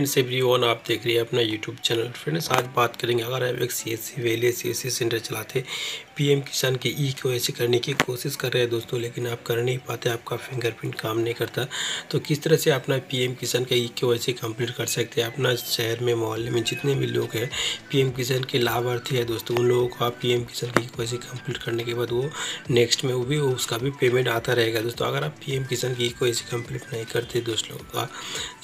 Friends everyone आप देख रहे हैं अपना यूट्यूब चैनल फ्रेंड्स आज बात करेंगे अगर आप एक सी एस सी वेले सी एस सी सेंटर चलाते पीएम किसान के ई को ऐसे करने की कोशिश कर रहे हैं दोस्तों, लेकिन आप कर नहीं पाते, आपका फिंगरप्रिंट काम नहीं करता। तो किस तरह से अपना पीएम किसान का ई के ऐसे कंप्लीट कर सकते हैं? अपना शहर में, मोहल्ले में जितने भी लोग हैं पीएम किसान के लाभार्थी है दोस्तों, उन लोगों को आप पीएम किसान की ई कंप्लीट करने के बाद वो नेक्स्ट में वो भी, उसका भी पेमेंट आता रहेगा। दोस्तों, अगर आप पीएम किसान की ई को ऐसे कंप्लीट नहीं करते दोस्तों का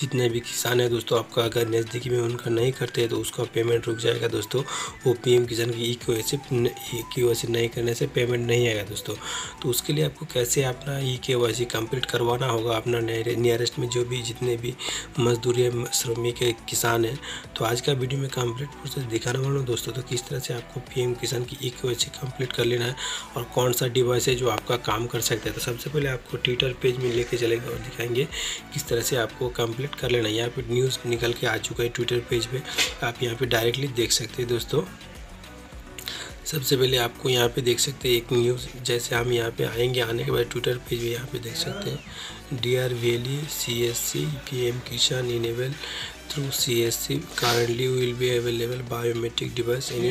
जितने भी किसान है दोस्तों आपका अगर नज़दीकी में उनका नहीं करते हैं तो उसका पेमेंट रुक जाएगा दोस्तों। वो पीएम किसान की ई के वैसे की वैसे नहीं करने से पेमेंट नहीं आएगा दोस्तों। तो उसके लिए आपको कैसे अपना ई के वाई सी कंप्लीट करवाना होगा, अपना नियरेस्ट में जो भी जितने भी मजदूरी श्रमिक किसान हैं तो आज का वीडियो में कंप्लीट प्रोसेस दिखाने वाला हूँ दोस्तों। तो किस तरह से आपको पीएम किसान की ई के वाई सी कंप्लीट कर लेना है और कौन सा डिवाइस है जो आपका काम कर सकता है। तो सबसे पहले आपको ट्विटर पेज में लेके चलेंगे और दिखाएँगे किस तरह से आपको कंप्लीट कर लेना है। यहाँ पे न्यूज़ निकल के आ चुका है ट्विटर पेज पे। आप यहाँ पे डायरेक्टली देख सकते हैं दोस्तों। सबसे पहले आपको यहाँ पे देख सकते हैं एक न्यूज़ जैसे हम यहाँ पे आएँगे आने के बाद ट्विटर पेज भी यहाँ पे देख सकते हैं। D R belly C S C P M Kisan enable through C S C currently will be available biometric device in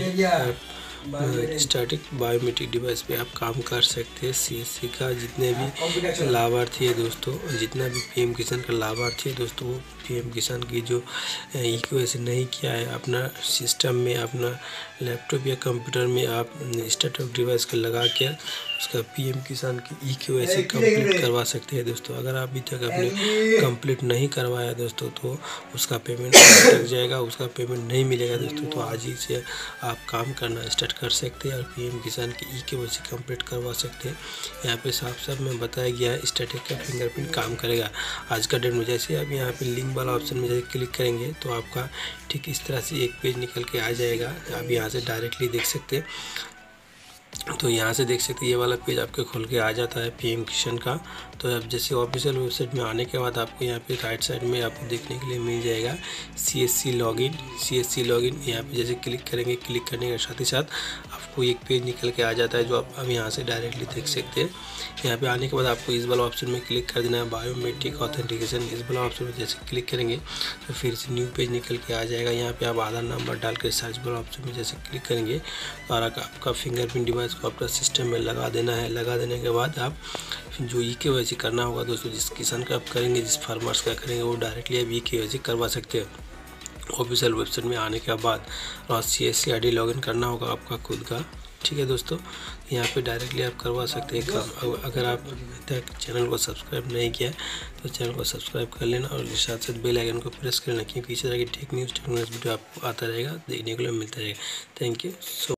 static biometric device पे आप काम कर सकते हैं सी का जितने भी लाभार्थी है दोस्तों जितना भी पीएम किसान का लाभार्थी है दोस्तों वो पीएम किसान की जो के नहीं किया है अपना सिस्टम में अपना लैपटॉप या कंप्यूटर में आप स्टार्टअप डिवाइस का लगा के उसका पीएम किसान की ई के वैसे कंप्लीट करवा सकते हैं दोस्तों। अगर आप अभी तक अपने कंप्लीट नहीं करवाया दोस्तों तो उसका पेमेंट लग जाएगा उसका पेमेंट नहीं मिलेगा दोस्तों तो आज ही से आप काम करना स्टार्ट कर सकते हैं और पीएम किसान की ई के वैसे कंप्लीट करवा सकते हैं। यहाँ पे साफ़ साफ़ में बताया गया है स्टेटिक का फिंगरप्रिंट काम करेगा। आज का डेट में जैसे आप यहाँ पे लिंक वाला ऑप्शन में जैसे क्लिक करेंगे तो आपका ठीक इस तरह से एक पेज निकल के आ जाएगा। आप यहाँ से डायरेक्टली देख सकते हैं। तो यहाँ से देख सकते हैं, ये वाला पेज आपके खुल के आ जाता है पीएम किशन का। तो अब जैसे ऑफिशियल वेबसाइट में आने के बाद आपको यहाँ पे राइट साइड में आपको देखने के लिए मिल जाएगा C S C login C S C login यहाँ पर जैसे क्लिक करेंगे क्लिक करने के साथ ही साथ आपको एक पेज निकल के आ जाता है जो आप अब यहाँ से डायरेक्टली देख सकते हैं। यहाँ पे आने के बाद आपको इस वाला ऑप्शन में क्लिक कर देना है। बायोमेट्रिक ऑथेंटिकेशन इस वाला ऑप्शन में जैसे क्लिक करेंगे तो फिर से न्यू पेज निकल के आ जाएगा। यहाँ पे आप आधार नंबर डाल कर सर्च वाला ऑप्शन में जैसे क्लिक करेंगे, और आपका फिंगरप्रिंट डिवाइस को अपना सिस्टम में लगा देना है। लगा देने के बाद आप जो ई के वैसी करना होगा दोस्तों, जिस किसान का आप करेंगे, जिस फार्मर्स का करेंगे, वो डायरेक्टली आप ई के वैसी करवा सकते हैं। ऑफिशियल वेबसाइट में आने के बाद और C S C I D login करना होगा आपका खुद का। ठीक है दोस्तों? यहाँ पे डायरेक्टली आप करवा सकते हैं काम। अगर आप तक चैनल को सब्सक्राइब नहीं किया तो चैनल को सब्सक्राइब कर लेना और साथ साथ बेल आइकन को प्रेस कर लेना, क्योंकि इसी तरह की टेक न्यूज़ टेक्नोलॉजी वीडियो आपको आता रहेगा, देखने के लिए मिलता रहेगा। Thank you so